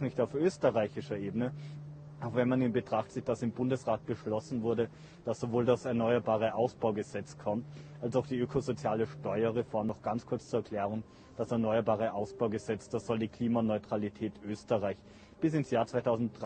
nicht auf österreichischer Ebene. Auch wenn man in Betracht zieht, dass im Bundesrat beschlossen wurde, dass sowohl das Erneuerbare Ausbaugesetz kommt, als auch die ökosoziale Steuerreform. Noch ganz kurz zur Erklärung. Das Erneuerbare Ausbaugesetz, das soll die Klimaneutralität Österreich bis ins Jahr 2030